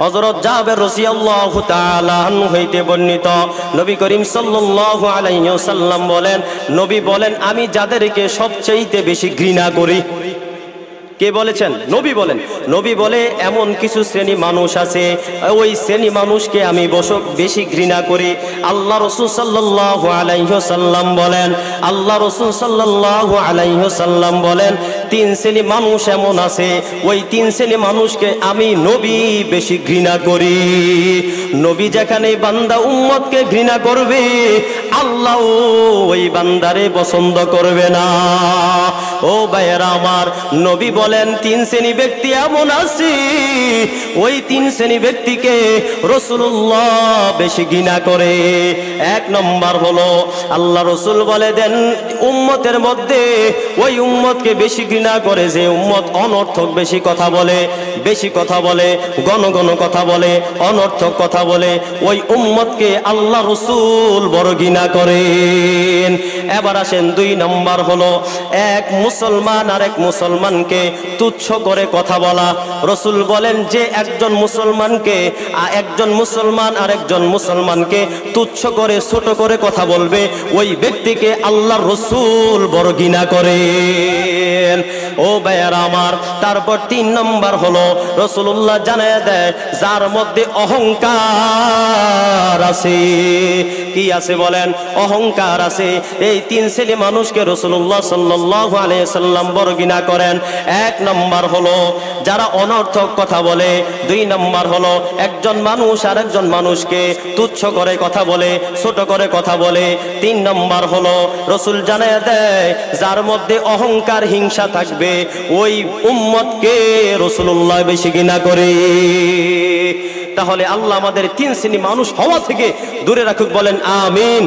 হযরত জাবের রসিয়াল্লাহু তাআলা হইতে বর্ণিত। নবী করিম সাল্লাল্লাহু আলাইহি ওয়াসাল্লাম বলেন, নবী বলেন, আমি যাদেরকে সবচেয়ে বেশি ঘৃণা করি। কে বলেছেন? নবী বলেন। নবী বলে, এমন কিছু শ্রেণি মানুষ আছে, ওই শ্রেণি মানুষকে আমি বসক বেশি ঘৃণা করি। আল্লাহ রসুল সাল্লাল্লাহু আলাইহি সাল্লাম বলেন, আল্লাহ রসুল সাল্লাল্লাহু আলাইহি সাল্লাম বলেন, তিন শ্রেণি মানুষ এমন আছে, ওই তিন শ্রেণি মানুষকে আমি নবী বেশি ঘৃণা করি। নবী যেখানে বান্দা উম্মতকে ঘৃণা করবে আল্লাহ ওই বান্দারে পছন্দ করবে না। ও ভাইয়েরা আমার, নবী বলেন, তিন শ্রেণি ব্যক্তি এমন আছে, ওই তিন শ্রেণি ব্যক্তিকে রসুল্লাহ বেশি ঘৃণা করে। এক নম্বর হলো, আল্লাহ রসুল বলে দেন, উম্মতের মধ্যে ওই উম্মতকে বেশি ঘৃণা করে যে উম্মত অনর্থক বেশি কথা বলে, বেশি কথা বলে গণ কথা বলে, অনর্থক কথা বলে। ওই উম্মতকে আল্লাহ রসুল বড় ঘৃণা করেন। এবার আসেন দুই নম্বর হলো এক মুসলমান আর এক মুসলমানকে তুচ্ছ করে কথা বলা। রসুল বলেন, যে একজন মুসলমানকে একজন মুসলমান আর একজন মুসলমানকে তুচ্ছ করে, ছোট করে কথা বলবে, ওই ব্যক্তিকে আল্লাহ রসুল বড় ঘৃণা করেন। ও ভাইয়ার আমার, তারপর তিন নম্বর হলো রসুল্লাহ জানায় দেয়, যার মধ্যে অহংকার আছে। কি আছে বলেন? অহংকার আছে। এই তিন শ্রেণি মানুষকে রসুল্লাহ সাল্লাহ আলাইসাল্লাম বর্গিনা করেন। এক নম্বর হলো, যারা অনর্থক কথা বলে। দুই নম্বর হলো, একজন মানুষ আর একজন মানুষকে তুচ্ছ করে কথা বলে, ছোট করে কথা বলে। তিন নম্বর হলো, রসুল জানায় দেয়, যার মধ্যে অহংকার, হিংসা থাকবে, ওই উম্মতকে রসুল্লাহ বেশি ঘৃণা করে। তাহলে আল্লাহ আমাদের তিন শ্রেণি মানুষ হওয়া থেকে দূরে রাখুক, বলেন, আমিন।